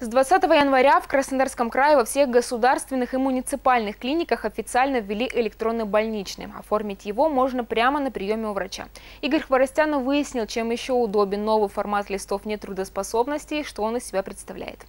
С 20 января в Краснодарском крае во всех государственных и муниципальных клиниках официально ввели электронный больничный. Оформить его можно прямо на приеме у врача. Игорь Хворостянов выяснил, чем еще удобен новый формат листов нетрудоспособности и что он из себя представляет.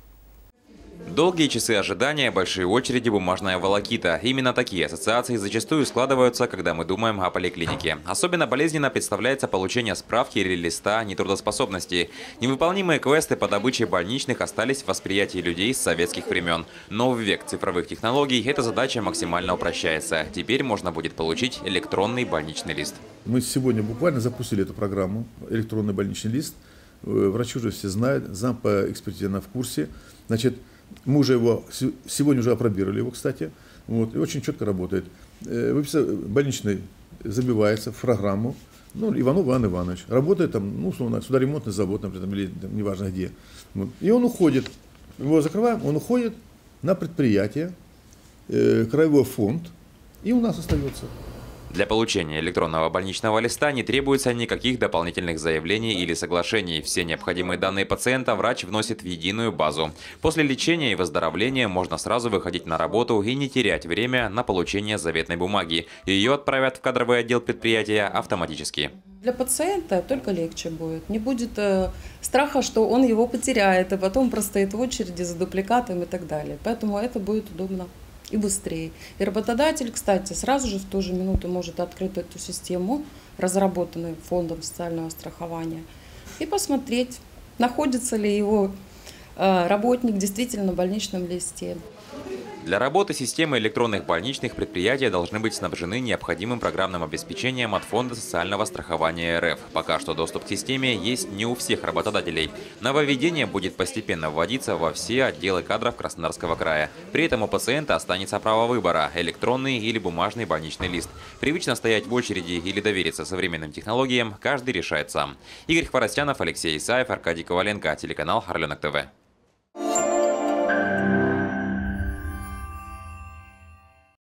Долгие часы ожидания, большие очереди, бумажная волокита. Именно такие ассоциации зачастую складываются, когда мы думаем о поликлинике. Особенно болезненно представляется получение справки или листа нетрудоспособности. Невыполнимые квесты по добыче больничных остались в восприятии людей с советских времен. Но в век цифровых технологий эта задача максимально упрощается. Теперь можно будет получить электронный больничный лист. Мы сегодня буквально запустили эту программу «Электронный больничный лист». Э, врачи уже все знают, зам по экспертизе на в курсе. Значит, мы уже его, сегодня уже опробировали его, кстати, вот, и очень четко работает. Э, выписал, больничный забивается в программу, ну, Иванов Иван Иванович, работает там, ну, условно, судоремонтный завод, например, там, или там, неважно где. Вот. И он уходит, его закрываем, он уходит на предприятие, э, краевой фонд, и у нас остается. Для получения электронного больничного листа не требуется никаких дополнительных заявлений или соглашений. Все необходимые данные пациента врач вносит в единую базу. После лечения и выздоровления можно сразу выходить на работу и не терять время на получение заветной бумаги. Ее отправят в кадровый отдел предприятия автоматически. Для пациента только легче будет. Не будет э, страха, что он его потеряет, и потом простоит в очереди за дупликатом и так далее. Поэтому это будет удобно и быстрее. И работодатель, кстати, сразу же в ту же минуту может открыть эту систему, разработанную фондом социального страхования, и посмотреть, находится ли его э, работник действительно на больничном листе. Для работы системы электронных больничных предприятия должны быть снабжены необходимым программным обеспечением от Фонда социального страхования РФ. Пока что доступ к системе есть не у всех работодателей. Нововведение будет постепенно вводиться во все отделы кадров Краснодарского края. При этом у пациента останется право выбора – электронный или бумажный больничный лист. Привычно стоять в очереди или довериться современным технологиям каждый решает сам. Игорь Хворостянов, Алексей Исаев, Аркадий Коваленко, телеканал «Орленок ТВ».